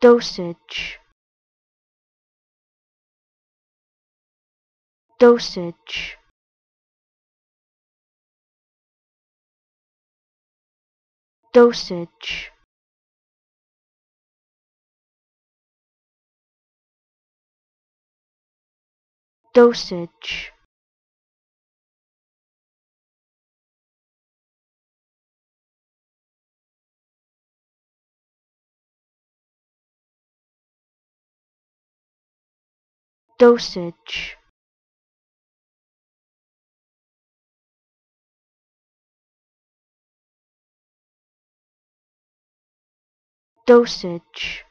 dosage. Dosage. Dosage. Dosage dosage. Dosage